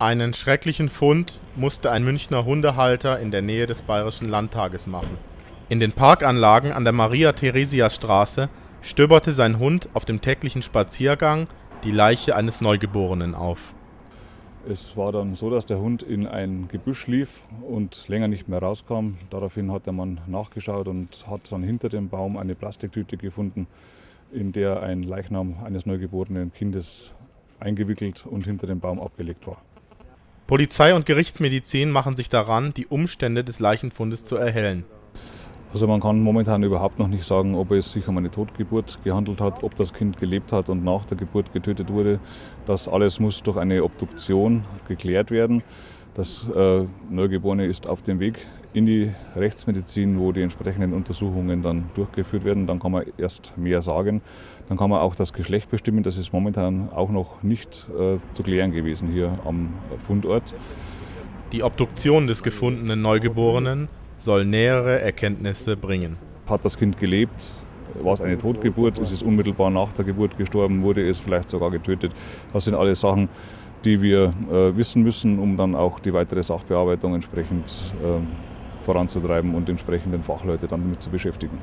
Einen schrecklichen Fund musste ein Münchner Hundehalter in der Nähe des Bayerischen Landtages machen. In den Parkanlagen an der Maria-Theresia-Straße stöberte sein Hund auf dem täglichen Spaziergang die Leiche eines Neugeborenen auf. Es war dann so, dass der Hund in ein Gebüsch lief und länger nicht mehr rauskam. Daraufhin hat der Mann nachgeschaut und hat dann hinter dem Baum eine Plastiktüte gefunden, in der ein Leichnam eines neugeborenen Kindes eingewickelt und hinter dem Baum abgelegt war. Polizei und Gerichtsmedizin machen sich daran, die Umstände des Leichenfundes zu erhellen. Also man kann momentan überhaupt noch nicht sagen, ob es sich um eine Totgeburt gehandelt hat, ob das Kind gelebt hat und nach der Geburt getötet wurde. Das alles muss durch eine Obduktion geklärt werden. Das äh, Neugeborene ist auf dem Weg in die Rechtsmedizin, wo die entsprechenden Untersuchungen dann durchgeführt werden. Dann kann man erst mehr sagen. Dann kann man auch das Geschlecht bestimmen. Das ist momentan auch noch nicht äh, zu klären gewesen hier am Fundort. Die Obduktion des gefundenen Neugeborenen soll nähere Erkenntnisse bringen. Hat das Kind gelebt? War es eine Totgeburt? Ist es unmittelbar nach der Geburt gestorben? Wurde es vielleicht sogar getötet? Das sind alles Sachen, die wir äh, wissen müssen, um dann auch die weitere Sachbearbeitung entsprechend äh, voranzutreiben und entsprechenden Fachleute dann damit zu beschäftigen.